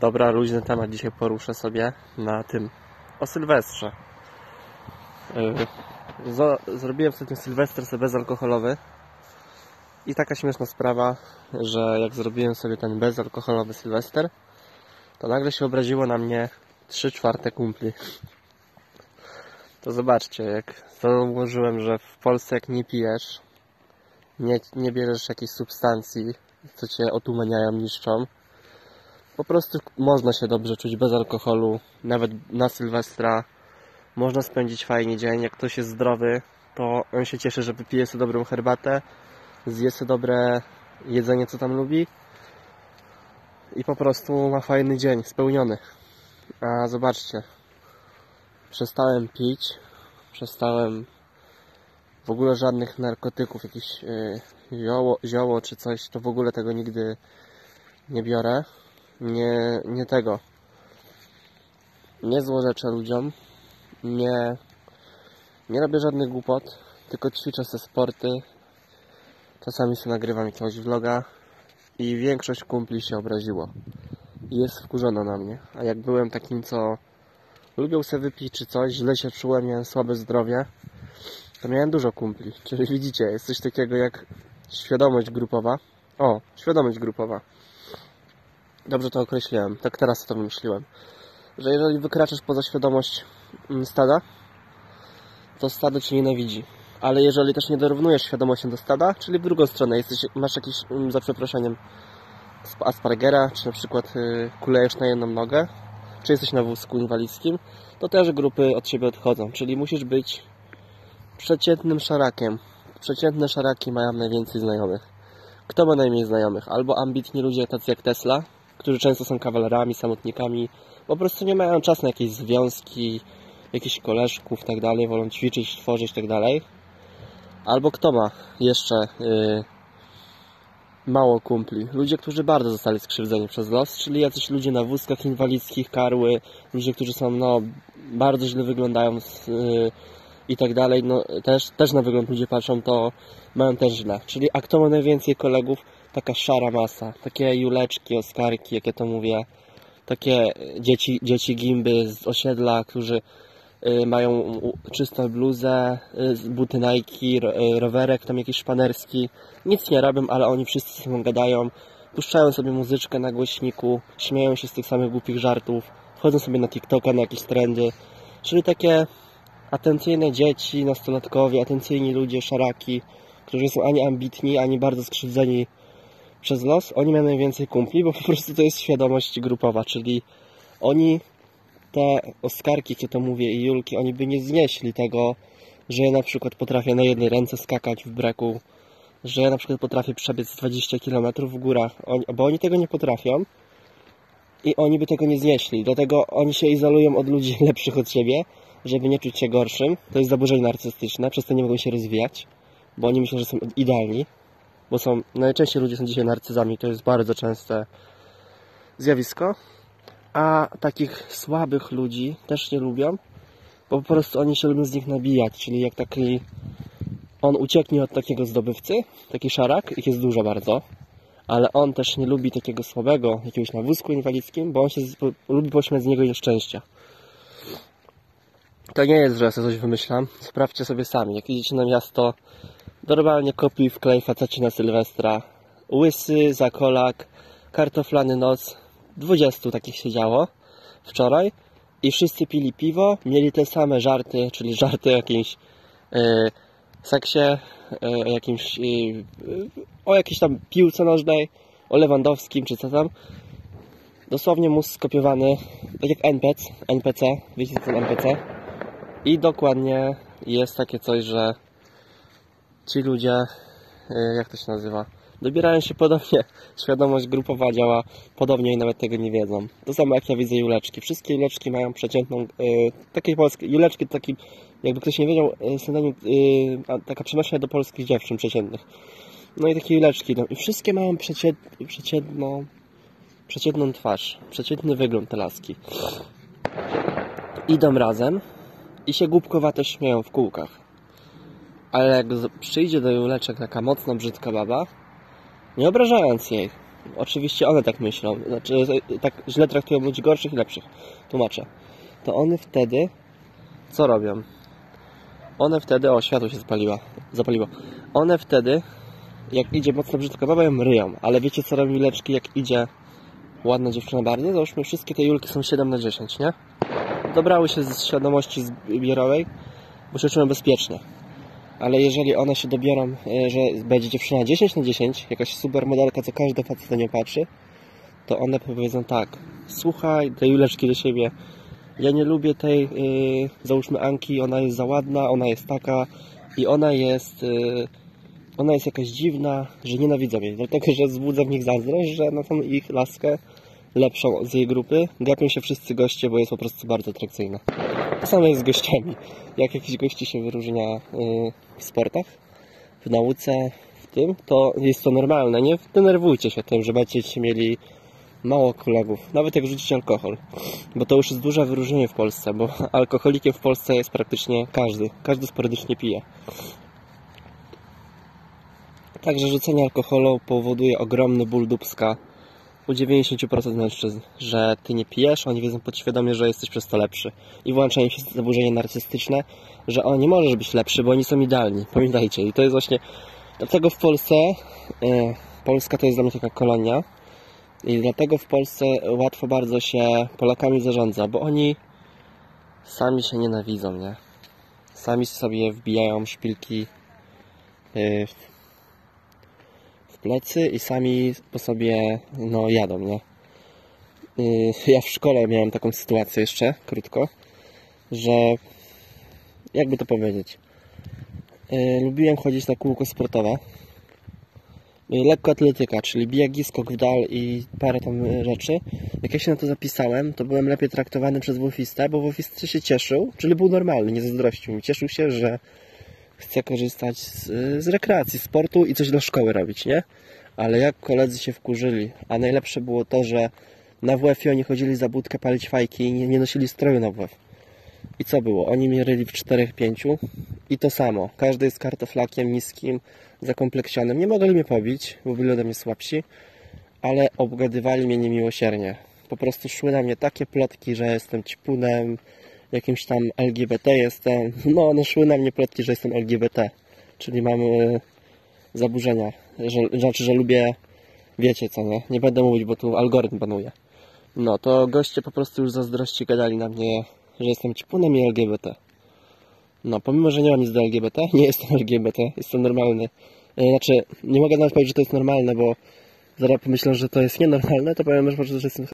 Dobra, luźny temat dzisiaj poruszę sobie na tym o Sylwestrze. Zo- Zrobiłem ostatnio Sylwester sobie bezalkoholowy i taka śmieszna sprawa, że jak zrobiłem sobie ten bezalkoholowy Sylwester, to nagle się obraziło na mnie 3 czwarte kumpli. To zobaczcie, jak założyłem, że w Polsce jak nie pijesz, nie, nie bierzesz jakiejś substancji, co cię otumaniają, niszczą, po prostu można się dobrze czuć bez alkoholu, nawet na Sylwestra. Można spędzić fajnie dzień. Jak ktoś jest zdrowy, to on się cieszy, że wypije sobie dobrą herbatę, zje sobie dobre jedzenie, co tam lubi i po prostu ma fajny dzień, spełniony. A zobaczcie, przestałem pić, przestałem w ogóle żadnych narkotyków, jakieś yy, zioło, zioło czy coś, to w ogóle tego nigdy nie biorę nie, nie tego. Nie złorzeczę ludziom. Nie, nie robię żadnych głupot, tylko ćwiczę te sporty. Czasami sobie nagrywam jakiegoś vloga i większość kumpli się obraziło. Jest wkurzona na mnie. A jak byłem takim, co lubił sobie wypić czy coś, źle się czułem, miałem słabe zdrowie, to miałem dużo kumpli. Czyli widzicie, jest coś takiego jak świadomość grupowa. O, świadomość grupowa dobrze to określiłem, tak teraz to wymyśliłem, że jeżeli wykraczasz poza świadomość mm, stada, to stado cię nienawidzi. Ale jeżeli też nie dorównujesz świadomością do stada, czyli w drugą stronę, jesteś, masz jakiś, mm, za przeproszeniem, aspargera, czy na przykład y, kulejesz na jedną nogę, czy jesteś na wózku inwalidzkim, to też grupy od siebie odchodzą. Czyli musisz być przeciętnym szarakiem. Przeciętne szaraki mają najwięcej znajomych. Kto ma najmniej znajomych? Albo ambitni ludzie tacy jak Tesla, którzy często są kawalerami, samotnikami, po prostu nie mają czasu na jakieś związki, jakichś koleżków tak dalej, wolą ćwiczyć, tworzyć tak dalej. Albo kto ma jeszcze yy, mało kumpli? Ludzie, którzy bardzo zostali skrzywdzeni przez los, czyli jacyś ludzie na wózkach inwalidzkich, karły, ludzie, którzy są no, bardzo źle wyglądają yy, i tak dalej, no też, też na wygląd ludzie patrzą, to mają też źle. Czyli a kto ma najwięcej kolegów? Taka szara masa, takie juleczki, oskarki, jak ja to mówię, takie dzieci, dzieci gimby z osiedla, którzy y, mają czystą bluzę, y, buty Nike, y, rowerek tam jakiś szpanerski, nic nie robią, ale oni wszyscy sobą gadają, puszczają sobie muzyczkę na głośniku, śmieją się z tych samych głupich żartów, chodzą sobie na TikToka, na jakieś trendy, czyli takie atencyjne dzieci, nastolatkowie, atencyjni ludzie, szaraki, którzy są ani ambitni, ani bardzo skrzywdzeni przez los, oni mają najwięcej kumpli, bo po prostu to jest świadomość grupowa, czyli oni, te Oskarki, ja to mówię, i Julki, oni by nie znieśli tego, że ja na przykład potrafię na jednej ręce skakać w breku, że ja na przykład potrafię przebiec 20 km w górach, oni, bo oni tego nie potrafią i oni by tego nie znieśli. Dlatego oni się izolują od ludzi lepszych od siebie, żeby nie czuć się gorszym. To jest zaburzenie narcystyczne, przez to nie mogą się rozwijać, bo oni myślą, że są idealni bo są, najczęściej ludzie są dzisiaj narcyzami, to jest bardzo częste zjawisko, a takich słabych ludzi też nie lubią, bo po prostu oni się lubią z nich nabijać, czyli jak taki on ucieknie od takiego zdobywcy, taki szarak, ich jest dużo bardzo, ale on też nie lubi takiego słabego, jakiegoś na wózku inwalidzkim, bo on się lubi pośmiać z niego nieszczęścia. To nie jest, że ja sobie coś wymyślam. Sprawdźcie sobie sami. Jak idziecie na miasto, Normalnie kopiuj wklej faceci na Sylwestra. Łysy, zakolak, kartoflany nos. 20 takich siedziało wczoraj. I wszyscy pili piwo, mieli te same żarty, czyli żarty o jakimś yy, seksie, yy, jakimś, yy, o jakiejś tam piłce nożnej, o Lewandowskim czy co tam. Dosłownie mózg skopiowany, tak jak NPC, NPC, wiecie co to NPC? I dokładnie jest takie coś, że ci ludzie, e, jak to się nazywa, dobierają się podobnie. Świadomość grupowa działa podobnie i nawet tego nie wiedzą. To samo jak ja widzę juleczki. Wszystkie juleczki mają przeciętną, e, takie polskie, juleczki taki, jakby ktoś nie wiedział, e, synonim, taka przenośnia do polskich dziewczyn przeciętnych. No i takie juleczki, no i wszystkie mają przecięt, przeciętną, przeciętną twarz, przeciętny wygląd te laski. Idą razem i się głupkowato śmieją w kółkach ale jak przyjdzie do Juleczek taka mocno brzydka baba, nie obrażając jej, oczywiście one tak myślą, znaczy e, tak źle traktują ludzi gorszych i lepszych, tłumaczę. To one wtedy, co robią? One wtedy, o światło się zapaliła, zapaliło. One wtedy, jak idzie mocno brzydka baba, ją ryją, ale wiecie co robi leczki, jak idzie ładna dziewczyna bardziej? Załóżmy, wszystkie te julki są 7 na 10, nie? Dobrały się z świadomości zbiorowej, bo się czują bezpiecznie. Ale jeżeli one się dobiorą, e, że będzie dziewczyna 10 na 10, jakaś super modelka, co każdy facet na nią patrzy, to one powiedzą tak, słuchaj, te juleczki do siebie, ja nie lubię tej, yy, załóżmy Anki, ona jest za ładna, ona jest taka i ona jest, yy, ona jest jakaś dziwna, że nienawidzą jej, dlatego, że wzbudza w nich zazdrość, że na tą ich laskę lepszą z jej grupy gapią się wszyscy goście, bo jest po prostu bardzo atrakcyjna. Samo jest z gościami. Jak jakiś gości się wyróżnia yy, w sportach, w nauce, w tym, to jest to normalne. Nie denerwujcie się tym, że będziecie mieli mało kolegów, nawet jak rzucić alkohol, bo to już jest duże wyróżnienie w Polsce, bo alkoholikiem w Polsce jest praktycznie każdy, każdy sporadycznie pije. Także rzucenie alkoholu powoduje ogromny ból dubska u 90% mężczyzn, że ty nie pijesz, oni wiedzą podświadomie, że jesteś przez to lepszy. I włączają się zaburzenia narcystyczne, że o, nie możesz być lepszy, bo oni są idealni. Pamiętajcie. I to jest właśnie... Dlatego w Polsce... E, Polska to jest dla mnie taka kolonia, i dlatego w Polsce łatwo bardzo się Polakami zarządza, bo oni sami się nienawidzą, nie? Sami sobie wbijają szpilki y, w plecy i sami po sobie no, jadą, nie? Y, ja w szkole miałem taką sytuację jeszcze, krótko, że jakby to powiedzieć, y, lubiłem chodzić na kółko sportowe lekkoatletyka, czyli biegi, skok w dal i parę tam rzeczy. Jak ja się na to zapisałem, to byłem lepiej traktowany przez wofistę, bo wofisty się cieszył, czyli był normalny, nie zazdrościł mi. Cieszył się, że chce korzystać z, z rekreacji, sportu i coś dla szkoły robić, nie? Ale jak koledzy się wkurzyli, a najlepsze było to, że na WF-ie oni chodzili za budkę palić fajki i nie, nie nosili stroju na WF. I co było? Oni mierzyli w 4-5 i to samo. Każdy jest kartoflakiem niskim, zakompleksionym. Nie mogli mnie pobić, bo byli ode mnie słabsi, ale obgadywali mnie niemiłosiernie. Po prostu szły na mnie takie plotki, że jestem ćpunem, jakimś tam LGBT jestem. No, one szły na mnie plotki, że jestem LGBT, czyli mam y, zaburzenia. Że, znaczy, że lubię, wiecie co, nie? Nie będę mówić, bo tu algorytm panuje. No, to goście po prostu już zazdrości gadali na mnie że jestem ćpunem i LGBT. No, pomimo, że nie mam nic do LGBT, nie jestem LGBT, jestem normalny. E, znaczy, nie mogę nawet powiedzieć, że to jest normalne, bo zaraz pomyślą, że to jest nienormalne, to powiem, że jestem